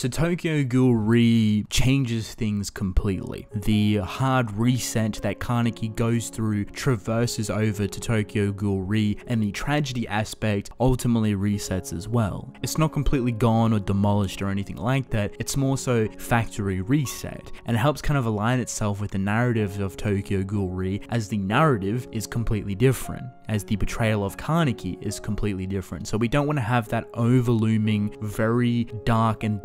So Tokyo Ghoul Re changes things completely. The hard reset that Kaneki goes through traverses over to Tokyo Ghoul Re and the tragedy aspect ultimately resets as well. It's not completely gone or demolished or anything like that, it's more so factory reset and it helps kind of align itself with the narrative of Tokyo Ghoul Re as the narrative is completely different, as the betrayal of Kaneki is completely different. So we don't want to have that overlooming, very dark and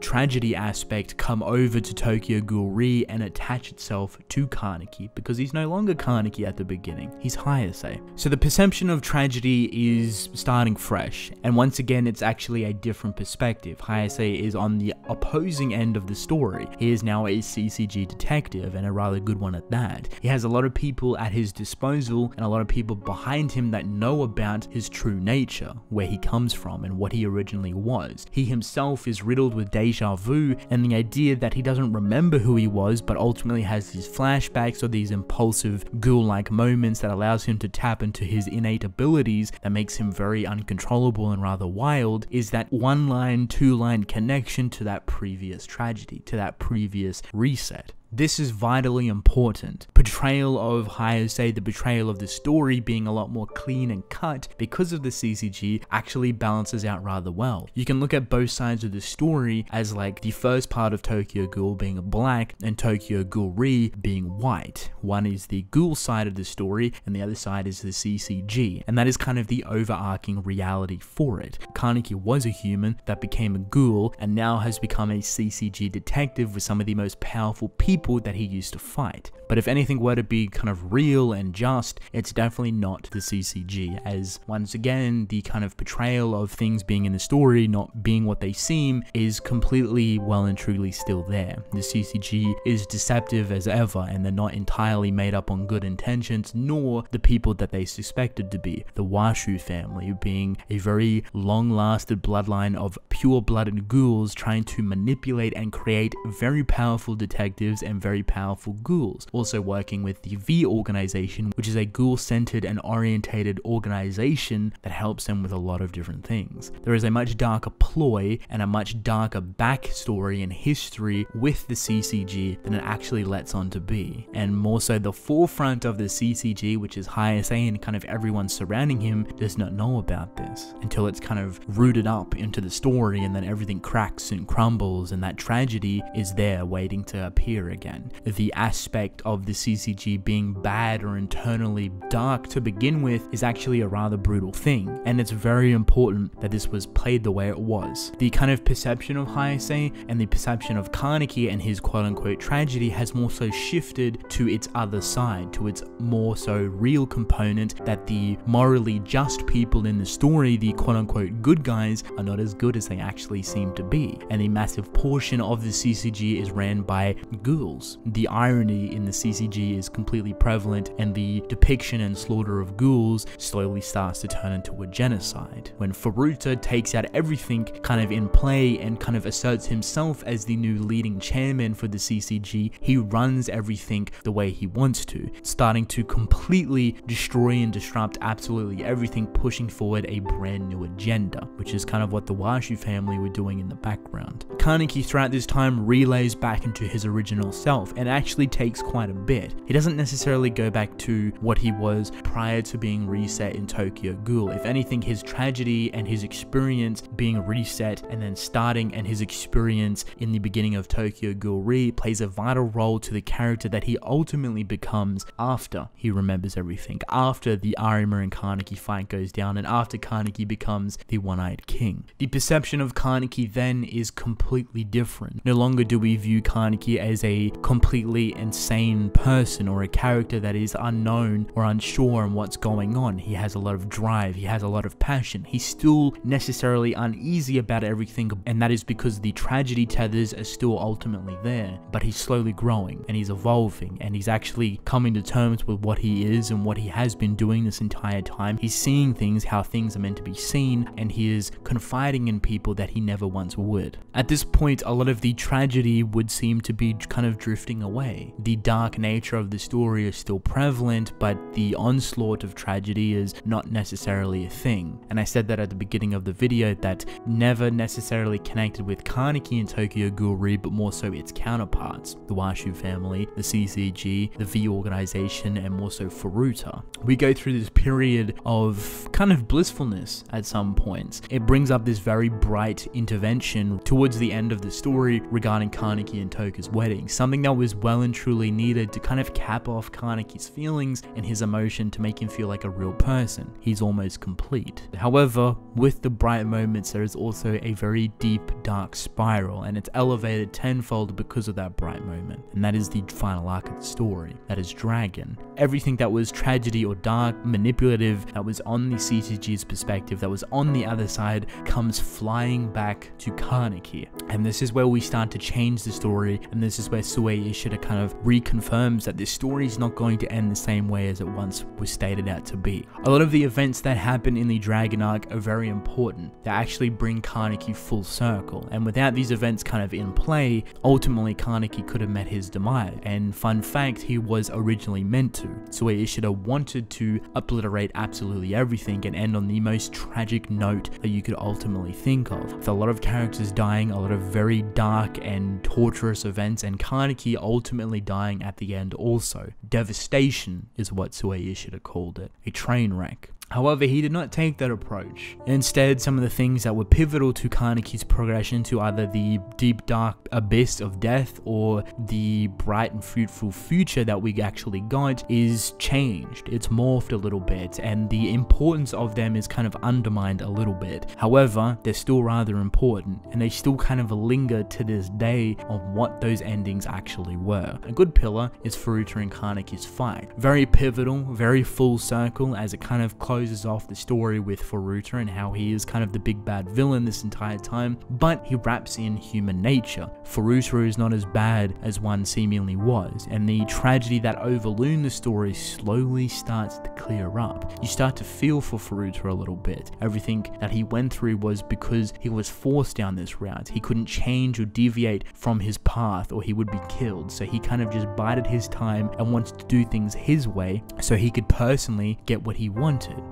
tragedy aspect come over to Tokyo Ghoul and attach itself to Kaneki because he's no longer Kaneki at the beginning. He's Haise. So the perception of tragedy is starting fresh, and once again, it's actually a different perspective. Haise is on the opposing end of the story. He is now a CCG detective and a rather good one at that. He has a lot of people at his disposal and a lot of people behind him that know about his true nature, where he comes from and what he originally was. He himself is riddled with deja vu and the idea that he doesn't remember who he was but ultimately has these flashbacks or these impulsive ghoul-like moments that allows him to tap into his innate abilities that makes him very uncontrollable and rather wild is that one line, two line connection to that previous tragedy, to that previous reset. This is vitally important. Portrayal of Haise, the betrayal of the story being a lot more clean and cut because of the CCG actually balances out rather well. You can look at both sides of the story as like the first part of Tokyo Ghoul being black and Tokyo Ghoul Re being white. One is the ghoul side of the story and the other side is the CCG and that is kind of the overarching reality for it. Kaneki was a human that became a ghoul and now has become a CCG detective with some of the most powerful people people that he used to fight. But if anything were to be kind of real and just, it's definitely not the CCG, as once again, the kind of portrayal of things being in the story not being what they seem is completely well and truly still there. The CCG is deceptive as ever, and they're not entirely made up on good intentions, nor the people that they suspected to be. The Washu family being a very long lasted bloodline of pure blooded ghouls trying to manipulate and create very powerful detectives and very powerful ghouls. Also working with the V organization, which is a ghoul centered and orientated organization that helps them with a lot of different things. There is a much darker ploy and a much darker backstory and history with the CCG than it actually lets on to be. And more so, the forefront of the CCG, which is Haise and kind of everyone surrounding him, does not know about this until it's kind of rooted up into the story and then everything cracks and crumbles and that tragedy is there waiting to appear again. The aspect of the CCG being bad or internally dark to begin with is actually a rather brutal thing, and it's very important that this was played the way it was. The kind of perception of Haise and the perception of Kaneki and his quote unquote tragedy has more so shifted to its other side, to its more so real component that the morally just people in the story, the quote unquote good guys, are not as good as they actually seem to be, and a massive portion of the CCG is ran by ghouls. The irony in the CCG is completely prevalent, and the depiction and slaughter of ghouls slowly starts to turn into a genocide. When Furuta takes out everything kind of in play and kind of asserts himself as the new leading chairman for the CCG, he runs everything the way he wants to, starting to completely destroy and disrupt absolutely everything, pushing forward a brand new agenda, which is kind of what the Washu family were doing in the background. Kaneki throughout this time relays back into his original self and actually takes quite a bit. He doesn't necessarily go back to what he was prior to being reset in Tokyo Ghoul. If anything, his tragedy and his experience being reset and then starting and his experience in the beginning of Tokyo Ghoul Re plays a vital role to the character that he ultimately becomes after he remembers everything, after the Arima and Kaneki fight goes down, and after Kaneki becomes the One-Eyed King. The perception of Kaneki then is completely different. No longer do we view Kaneki as a completely insane person or a character that is unknown or unsure on what's going on. He has a lot of drive, he has a lot of passion. He's still necessarily uneasy about everything, and that is because the tragedy tethers are still ultimately there. But he's slowly growing and he's evolving and he's actually coming to terms with what he is and what he has been doing this entire time. He's seeing things how things are meant to be seen and he is confiding in people that he never once would. At this point, a lot of the tragedy would seem to be kind of of drifting away. The dark nature of the story is still prevalent, but the onslaught of tragedy is not necessarily a thing. And I said that at the beginning of the video that never necessarily connected with Kaneki and Tokyo Ghoul but more so its counterparts, the Washu family, the CCG, the V organization, and more so Furuta. We go through this period of kind of blissfulness at some points. It brings up this very bright intervention towards the end of the story regarding Kaneki and Toka's wedding, something that was well and truly needed to kind of cap off Kaneki's feelings and his emotion to make him feel like a real person. He's almost complete. However, with the bright moments, there is also a very deep, dark spiral, and it's elevated tenfold because of that bright moment. And that is the final arc of the story. That is Dragon. Everything that was tragedy or dark, manipulative, that was on the CCG's perspective, that was on the other side, comes flying back to Kaneki. And this is where we start to change the story, and this is where Sui Ishida kind of reconfirms that this story is not going to end the same way as it once was stated out to be. A lot of the events that happen in the Dragon arc are very important. They actually bring Kaneki full circle, and without these events kind of in play, ultimately Kaneki could have met his demise. And fun fact, he was originally meant to. Sui Ishida wanted to obliterate absolutely everything and end on the most tragic note that you could ultimately think of. With a lot of characters dying, a lot of very dark and torturous events, and Kaneki ultimately dying at the end also. Devastation is what Sui Ishida called it. A train wreck. However, he did not take that approach. Instead, some of the things that were pivotal to Kaneki's progression to either the deep dark abyss of death or the bright and fruitful future that we actually got is changed. It's morphed a little bit and the importance of them is kind of undermined a little bit. However, they're still rather important and they still kind of linger to this day on what those endings actually were. A good pillar is Furuta and Kaneki's fight. Very pivotal, very full circle as it kind of closes closes off the story with Furuta and how he is kind of the big bad villain this entire time, but he wraps in human nature. Furuta is not as bad as one seemingly was, and the tragedy that overloomed the story slowly starts to clear up. You start to feel for Furuta a little bit. Everything that he went through was because he was forced down this route. He couldn't change or deviate from his path or he would be killed, so he kind of just bided his time and wanted to do things his way so he could personally get what he wanted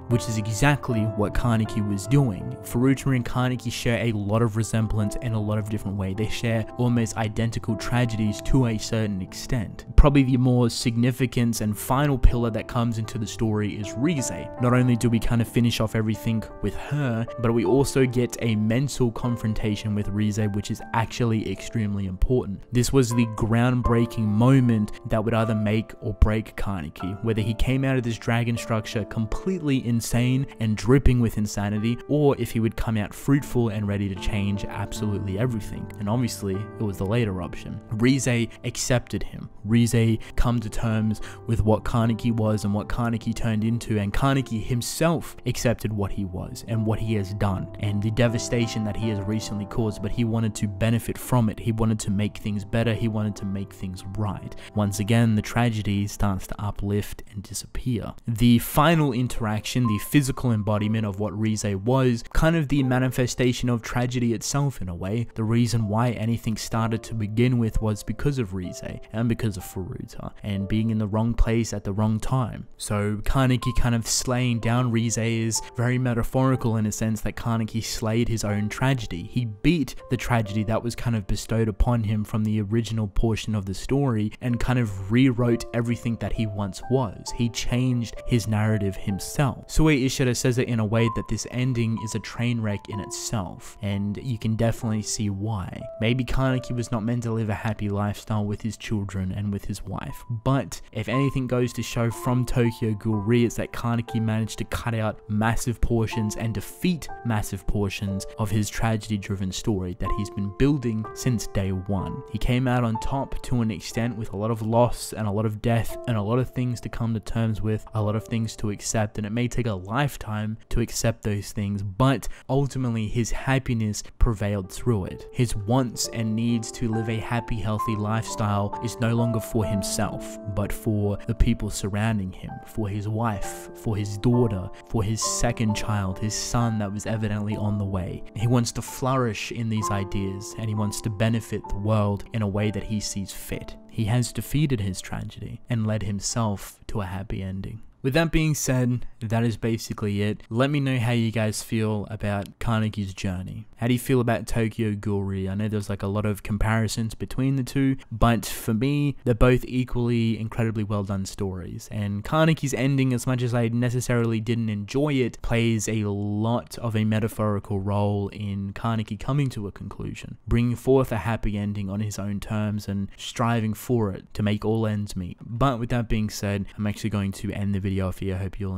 which is exactly what Kaneki was doing. Furuta and Kaneki share a lot of resemblance in a lot of different ways. They share almost identical tragedies to a certain extent. Probably the more significant and final pillar that comes into the story is Rize. Not only do we kind of finish off everything with her, but we also get a mental confrontation with Rize, which is actually extremely important. This was the groundbreaking moment that would either make or break Kaneki, whether he came out of this dragon structure completely insane and dripping with insanity, or if he would come out fruitful and ready to change absolutely everything. And obviously, it was the later option. Rize accepted him. Rize come to terms with what Kaneki was and what Kaneki turned into, and Kaneki himself accepted what he was and what he has done and the devastation that he has recently caused, but he wanted to benefit from it. He wanted to make things better. He wanted to make things right. Once again, the tragedy starts to uplift and disappear. The final interaction, the physical embodiment of what Rize was, kind of the manifestation of tragedy itself in a way. The reason why anything started to begin with was because of Rize and because of Furuta and being in the wrong place at the wrong time. So Kaneki kind of slaying down Rize is very metaphorical in a sense that Kaneki slayed his own tragedy. He beat the tragedy that was kind of bestowed upon him from the original portion of the story and kind of rewrote everything that he once was. He changed his narrative himself. Sui Ishida says it in a way that this ending is a train wreck in itself, and you can definitely see why. Maybe Kaneki was not meant to live a happy lifestyle with his children and with his wife, but if anything goes to show from Tokyo Ghoul Re, it's that Kaneki managed to cut out massive portions and defeat massive portions of his tragedy driven story that he's been building since day one. He came out on top to an extent with a lot of loss and a lot of death and a lot of things to come to terms with, a lot of things to accept, and it may take take a lifetime to accept those things, but ultimately his happiness prevailed through it. His wants and needs to live a happy, healthy lifestyle is no longer for himself, but for the people surrounding him, for his wife, for his daughter, for his second child, his son that was evidently on the way. He wants to flourish in these ideas and he wants to benefit the world in a way that he sees fit. He has defeated his tragedy and led himself to a happy ending. With that being said, that is basically it. Let me know how you guys feel about Kaneki's journey. How do you feel about Tokyo Ghoul I know there's like a lot of comparisons between the two, but for me, they're both equally incredibly well done stories. And Kaneki's ending, as much as I necessarily didn't enjoy it, plays a lot of a metaphorical role in Kaneki coming to a conclusion, bringing forth a happy ending on his own terms and striving for it to make all ends meet. But with that being said, I'm actually going to end the video for you. I hope you all